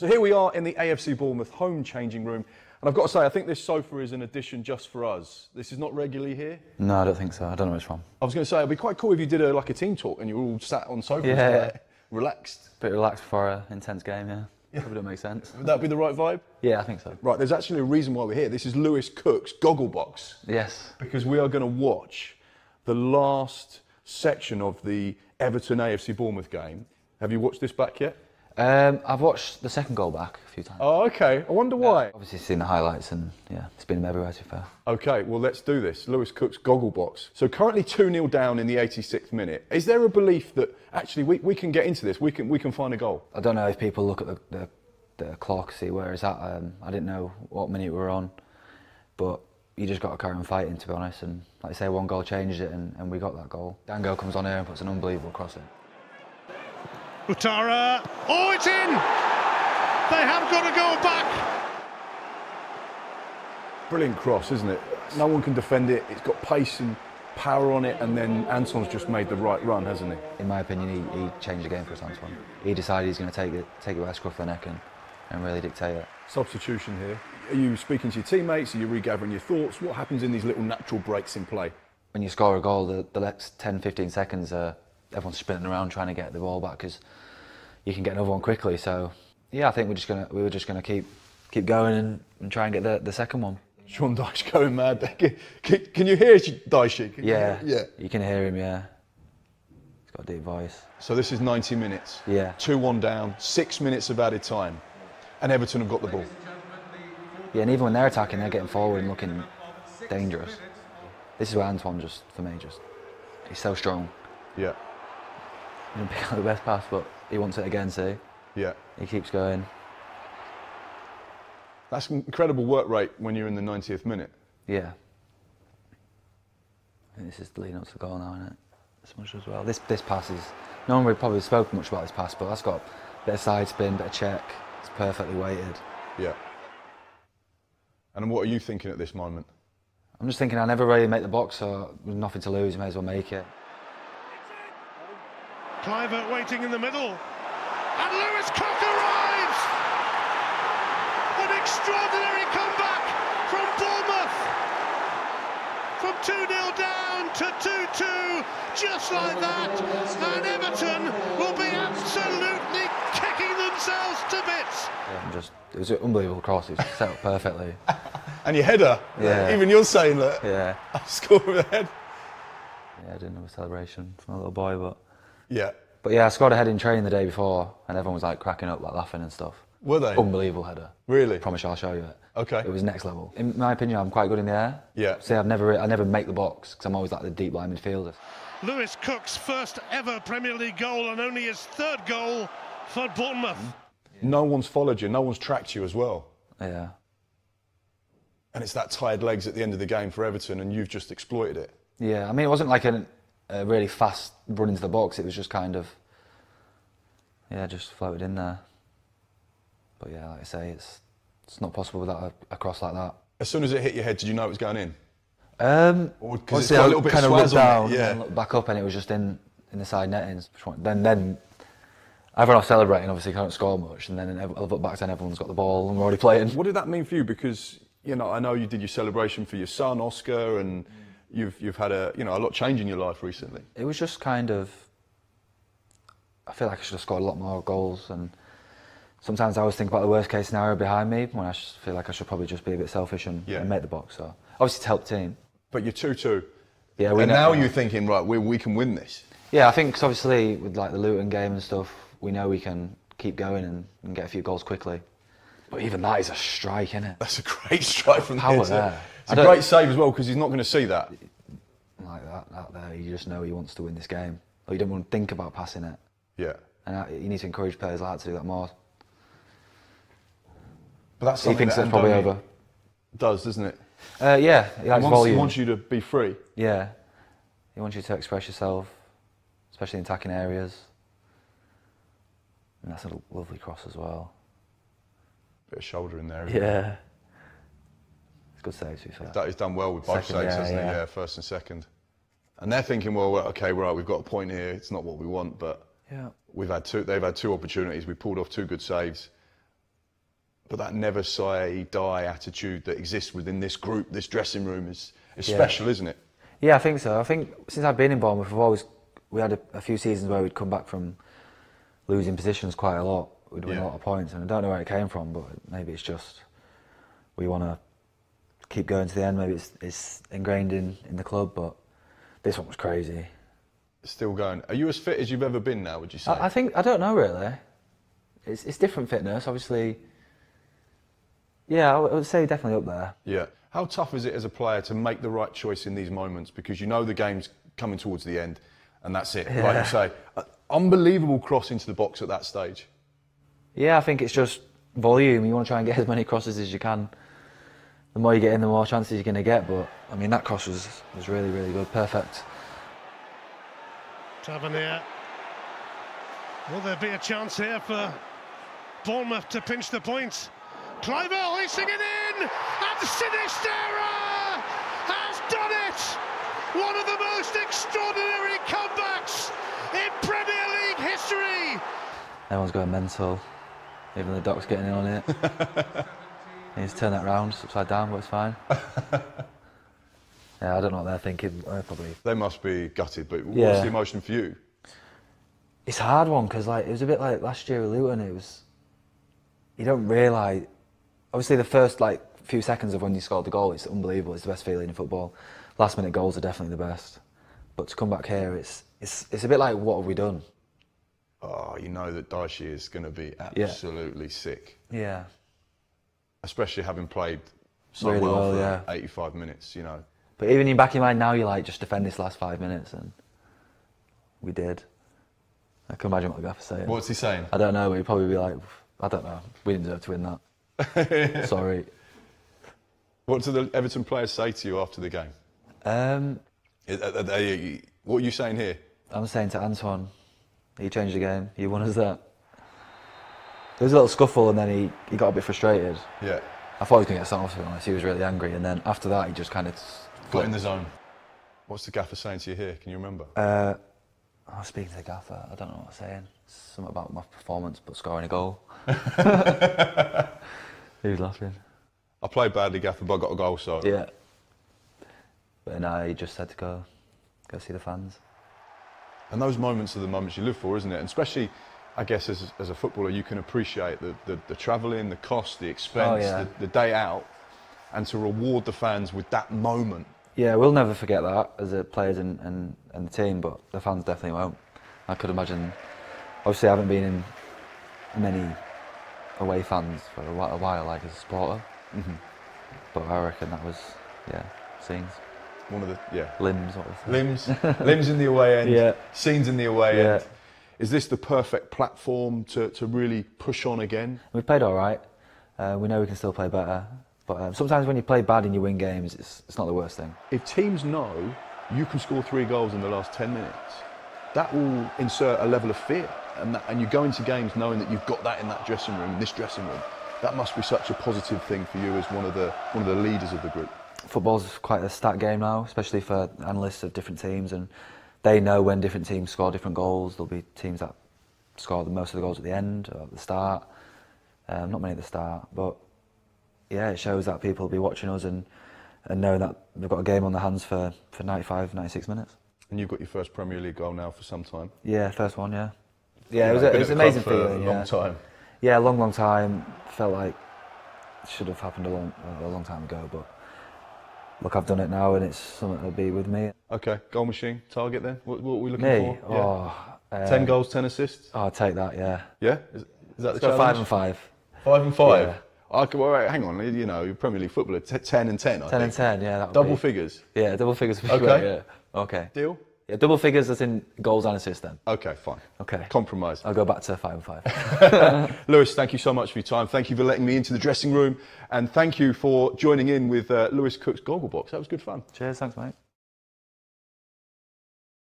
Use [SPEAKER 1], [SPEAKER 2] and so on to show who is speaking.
[SPEAKER 1] So here we are in the AFC Bournemouth home changing room. And I've got to say, I think this sofa is an addition just for us. This is not regularly here.
[SPEAKER 2] No, I don't think so. I don't know where it's from.
[SPEAKER 1] I was going to say, it'd be quite cool if you did a, like a team talk and you were all sat on sofas
[SPEAKER 2] Yeah.
[SPEAKER 1] there, relaxed.
[SPEAKER 2] A bit relaxed for an intense game, yeah. Probably don't make sense.
[SPEAKER 1] Would that be the right vibe?
[SPEAKER 2] Yeah, I think so.
[SPEAKER 1] Right, there's actually a reason why we're here. This is Lewis Cook's Gogglebox.
[SPEAKER 2] Yes.
[SPEAKER 1] because we are going to watch the last section of the Everton AFC Bournemouth game. Have you watched this back yet?
[SPEAKER 2] Um, I've watched the second goal back a few times.
[SPEAKER 1] Oh, okay. I wonder why.
[SPEAKER 2] Obviously seen the highlights and yeah, it's been everywhere to be fair.
[SPEAKER 1] Okay, well, let's do this. Lewis Cook's Gogglebox. So currently 2 0 down in the 86th minute. Is there a belief that actually we, we can get into this? We can, we can find a goal?
[SPEAKER 2] I don't know if people look at the, the, the clock, see where it's at. Um, I didn't know what minute we were on, but you just got to carry on fighting, to be honest. And like I say, one goal changed it, and, and we got that goal. Dango comes on here and puts an unbelievable cross in.
[SPEAKER 3] Ouattara. Oh, it's in! They have got to go back.
[SPEAKER 1] Brilliant cross, isn't it? No one can defend it. It's got pace and power on it, and then Anton's just made the right run, hasn't he?
[SPEAKER 2] In my opinion, he, he changed the game for us, Antoine. He decided he's going to take it, take it by the scruff of the neck and, and really dictate it.
[SPEAKER 1] Substitution here. Are you speaking to your teammates? Are you regathering your thoughts? What happens in these little natural breaks in play?
[SPEAKER 2] when you score a goal, the, the next 10, 15 seconds, uh, everyone's sprinting around trying to get the ball back because you can get another one quickly. So, yeah, I think we're just gonna we were just gonna keep keep going and, and try and get the, the second one.
[SPEAKER 1] Sean Dyche going mad. Can, can, can you hear Dyche? Can you
[SPEAKER 2] Yeah,
[SPEAKER 1] Yeah.
[SPEAKER 2] You can hear him. Yeah, he's got a deep voice.
[SPEAKER 1] So this is 90 minutes.
[SPEAKER 2] Yeah.
[SPEAKER 1] 2 1 down, six minutes of added time. And Everton have got the ball.
[SPEAKER 2] Yeah, and even when they're attacking, they're getting forward and looking dangerous. This is where Antoine just for me just he's so strong.
[SPEAKER 1] Yeah.
[SPEAKER 2] He didn't pick out the best pass, but he wants it again. See,
[SPEAKER 1] Yeah.
[SPEAKER 2] he keeps going.
[SPEAKER 1] That's incredible work rate when you're in the 90th minute.
[SPEAKER 2] Yeah. I think this is the lead up to the goal now, isn't it? As much as well. This this pass is. No one really probably spoke much about this pass, but that's got a bit of side spin, bit of check. It's perfectly weighted.
[SPEAKER 1] Yeah. And what are you thinking at this moment?
[SPEAKER 2] I'm just thinking I never really make the box, so with nothing to lose, may as well make it.
[SPEAKER 3] Kluivert waiting in the middle. And Lewis Cook arrives! An extraordinary comeback from Bournemouth! From 2 0 down to 2 2, just like that. And Everton will be absolutely kicking themselves to bits.
[SPEAKER 2] And just it was an unbelievable cross. It set up perfectly.
[SPEAKER 1] And your header.
[SPEAKER 2] Yeah.
[SPEAKER 1] Even you're saying that.
[SPEAKER 2] Yeah.
[SPEAKER 1] I score with a head.
[SPEAKER 2] Yeah, I didn't have a celebration from a little boy, but
[SPEAKER 1] Yeah.
[SPEAKER 2] but yeah, I scored a head in training the day before, and everyone was like cracking up, like laughing and stuff.
[SPEAKER 1] Were they?
[SPEAKER 2] Unbelievable header.
[SPEAKER 1] Really?
[SPEAKER 2] Promise you, I'll show you it.
[SPEAKER 1] Okay.
[SPEAKER 2] It was next level. In my opinion, I'm quite good in the air.
[SPEAKER 1] Yeah.
[SPEAKER 2] See, I've never, I never make the box because I'm always like the deep line midfielder.
[SPEAKER 3] Lewis Cook's first ever Premier League goal and only his third goal for Bournemouth. Mm-hmm.
[SPEAKER 1] No one's followed you. No one's tracked you as well.
[SPEAKER 2] Yeah.
[SPEAKER 1] And it's that tired legs at the end of the game for Everton, and you've just exploited it.
[SPEAKER 2] Yeah. I mean, it wasn't like a, a really fast run into the box. It was just kind of, yeah, just floated in there. But yeah, like I say, it's it's not possible without a, a cross like that.
[SPEAKER 1] As soon as it hit your head, did you know it was going in?
[SPEAKER 2] Um,
[SPEAKER 1] Or- 'cause it's got a
[SPEAKER 2] I
[SPEAKER 1] little bit of
[SPEAKER 2] kind of looked
[SPEAKER 1] it,
[SPEAKER 2] down
[SPEAKER 1] yeah.
[SPEAKER 2] and looked back up, and it was just in in the side nettings. Then then everyone was celebrating. Obviously, can't score much, and then I look back, and everyone's got the ball and we're already playing.
[SPEAKER 1] What did that mean for you? Because you know, I know you did your celebration for your son Oscar, and you've you've had a you know a lot change in your life recently.
[SPEAKER 2] It was just kind of. I feel like I should have scored a lot more goals, and sometimes I always think about the worst case scenario behind me when I just feel like I should probably just be a bit selfish and,
[SPEAKER 1] Yeah.
[SPEAKER 2] and make the box. So obviously to help the team.
[SPEAKER 1] But you're two two.
[SPEAKER 2] Yeah, we
[SPEAKER 1] and now you're thinking, right, we we can win this.
[SPEAKER 2] Yeah, I think 'cause obviously with like the Luton game and stuff, we know we can keep going and, and get a few goals quickly. But even that is a strike, isn't it?
[SPEAKER 1] That's a great strike from
[SPEAKER 2] Power
[SPEAKER 1] there. It's a great save as well because he's not going to see that.
[SPEAKER 2] Like that, that there, you just know he wants to win this game. Or you don't want to think about passing it.
[SPEAKER 1] Yeah.
[SPEAKER 2] And I, you need to encourage players like that to do that more.
[SPEAKER 1] But that's
[SPEAKER 2] He
[SPEAKER 1] something
[SPEAKER 2] thinks
[SPEAKER 1] that
[SPEAKER 2] that's probably over.
[SPEAKER 1] Does, doesn't it?
[SPEAKER 2] Uh, yeah, he
[SPEAKER 1] He
[SPEAKER 2] likes
[SPEAKER 1] wants, he wants you to be free.
[SPEAKER 2] Yeah, he wants you to express yourself, especially in attacking areas. And that's a lovely cross as well.
[SPEAKER 1] Bit of shoulder in there. isn't it?
[SPEAKER 2] It's good save, to fair.
[SPEAKER 1] That he's done well with both
[SPEAKER 2] Second,
[SPEAKER 1] saves,
[SPEAKER 2] yeah,
[SPEAKER 1] hasn't he?
[SPEAKER 2] yeah.
[SPEAKER 1] Yeah, first and second. And they're thinking, well, well, okay, right, we've got a point here. It's not what we want, but
[SPEAKER 2] Yeah.
[SPEAKER 1] we've had two. They've had two opportunities. We pulled off two good saves. But that never say die attitude that exists within this group, this dressing room, is, is
[SPEAKER 2] Yeah.
[SPEAKER 1] special, isn't it?
[SPEAKER 2] Yeah, I think so. I think since I've been in Bournemouth, we've always we had a, a few seasons where we'd come back from losing positions quite a lot. We'd win
[SPEAKER 1] Yeah.
[SPEAKER 2] a lot of points, and I don't know where it came from, but maybe it's just we want to keep going to the end. Maybe it's, it's ingrained in, in the club, but this one was crazy.
[SPEAKER 1] Still going. Are you as fit as you've ever been now? Would you say?
[SPEAKER 2] I, I think I don't know really. It's it's different fitness, obviously. Yeah, I would say definitely up there.
[SPEAKER 1] Yeah. How tough is it as a player to make the right choice in these moments because you know the game's coming towards the end and that's it? Like
[SPEAKER 2] Yeah.
[SPEAKER 1] you say, uh, unbelievable cross into the box at that stage.
[SPEAKER 2] Yeah, I think it's just volume. You want to try and get as many crosses as you can. The more you get in, the more chances you're going to get. But I mean, that cross was was really, really good, perfect.
[SPEAKER 3] Tavernier. Will there be a chance here for Bournemouth to pinch the points? Kluivert hoisting it in, and Sinisterra has done it! One of the most extraordinary comebacks in Premier League history!
[SPEAKER 2] Everyone's going mental. Even the doc's getting in on it. he needs to turn that round, it's upside down, but it's fine. yeah, I don't know what they're thinking. They're probably
[SPEAKER 1] They must be gutted, but what's
[SPEAKER 2] Yeah.
[SPEAKER 1] the emotion for you?
[SPEAKER 2] It's a hard one because like it was a bit like last year with Luton. It was you don't realise. Obviously, the first like few seconds of when you scored the goal, it's unbelievable. It's the best feeling in football. Last minute goals are definitely the best. But to come back here, it's it's it's a bit like what have we done?
[SPEAKER 1] Oh, you know that Dyche is going to be absolutely sick,
[SPEAKER 2] Yeah,
[SPEAKER 1] especially having played so
[SPEAKER 2] Really
[SPEAKER 1] well,
[SPEAKER 2] well,
[SPEAKER 1] for
[SPEAKER 2] yeah.
[SPEAKER 1] 85 minutes. You know,
[SPEAKER 2] but even in back in mind now, you're like just defend this last five minutes, and we did. I can imagine what the gaffer's saying.
[SPEAKER 1] what's he saying?
[SPEAKER 2] I don't know, but he'd probably be like, I don't know, we didn't deserve to win that. Sorry.
[SPEAKER 1] What do the Everton players say to you after the game?
[SPEAKER 2] Um,
[SPEAKER 1] Are- are they- what are you saying here?
[SPEAKER 2] I'm saying to Antoine, he changed the game. He won us that. There was a little scuffle and then he, he got a bit frustrated.
[SPEAKER 1] Yeah,
[SPEAKER 2] I thought he was going to get sent off, to be honest. He was really angry. And then after that, he just kind of.
[SPEAKER 1] got in the zone. What's the gaffer saying to you here? Can you remember?
[SPEAKER 2] Uh, I was speaking to the gaffer. I don't know what I'm saying. Something about my performance, but scoring a goal. he was laughing.
[SPEAKER 1] I played badly, gaffer, but I got a goal. So
[SPEAKER 2] Yeah. But no, he just said to go, go see the fans.
[SPEAKER 1] And those moments are the moments you live for, isn't it? And especially, I guess, as, as a footballer, you can appreciate the, the, the travelling, the cost, the expense,
[SPEAKER 2] Oh, yeah.
[SPEAKER 1] the, the day out, and to reward the fans with that moment.
[SPEAKER 2] Yeah, we'll never forget that as a players and, and, and the team, but the fans definitely won't. I could imagine. Obviously, I haven't been in many away fans for a while, a while like as a supporter.
[SPEAKER 1] Mm-hmm.
[SPEAKER 2] But I reckon that was, yeah, scenes,
[SPEAKER 1] One of the, yeah.
[SPEAKER 2] limbs, what was it?
[SPEAKER 1] Limbs, limbs in the away end,
[SPEAKER 2] Yeah.
[SPEAKER 1] scenes in the away
[SPEAKER 2] Yeah.
[SPEAKER 1] end. Is this the perfect platform to, to really push on again?
[SPEAKER 2] We played all right. Uh, we know we can still play better. But um, sometimes when you play bad and you win games, it's, it's not the worst thing.
[SPEAKER 1] If teams know you can score three goals in the last 10 minutes, that will insert a level of fear. And, that, and you go into games knowing that you've got that in that dressing room, in this dressing room. That must be such a positive thing for you as one of the, one of the leaders of the group.
[SPEAKER 2] football's quite a stat game now, especially for analysts of different teams, and they know when different teams score different goals. There'll be teams that score the most of the goals at the end or at the start. Um, not many at the start, but yeah, it shows that people will be watching us and, and knowing that they've got a game on their hands for, for 95, 96 minutes.
[SPEAKER 1] And you've got your first Premier League goal now for some time.
[SPEAKER 2] Yeah, first one, yeah. Yeah, it was, a, it was an amazing
[SPEAKER 1] for
[SPEAKER 2] feeling.
[SPEAKER 1] a long
[SPEAKER 2] yeah.
[SPEAKER 1] time.
[SPEAKER 2] Yeah, a long, long time. Felt like it should have happened a long, a long time ago, but look, I've done it now, and it's something that'll be with me.
[SPEAKER 1] Okay, goal machine, target then? What, what are we looking
[SPEAKER 2] Me?
[SPEAKER 1] for? Yeah.
[SPEAKER 2] Oh, um,
[SPEAKER 1] 10 goals, 10 assists?
[SPEAKER 2] Oh, I'll take that, yeah.
[SPEAKER 1] Yeah? Is, is that
[SPEAKER 2] Let's
[SPEAKER 1] the challenge?
[SPEAKER 2] five and five.
[SPEAKER 1] Five and five?
[SPEAKER 2] Yeah.
[SPEAKER 1] I could, well, hang on, you know, you're Premier League footballer, t- 10 and 10, I
[SPEAKER 2] Ten and ten, yeah. That would
[SPEAKER 1] Double
[SPEAKER 2] be,
[SPEAKER 1] figures.
[SPEAKER 2] Yeah, double figures.
[SPEAKER 1] Okay.
[SPEAKER 2] great, yeah. Okay.
[SPEAKER 1] Deal?
[SPEAKER 2] Yeah, double figures as in goals and assists then.
[SPEAKER 1] Okay, fine.
[SPEAKER 2] Okay.
[SPEAKER 1] Compromise.
[SPEAKER 2] I'll go back to five and five.
[SPEAKER 1] Lewis, thank you so much for your time. Thank you for letting me into the dressing room. And thank you for joining in with uh, Lewis Cook's Gogglebox. That was good fun.
[SPEAKER 2] Cheers, thanks, mate.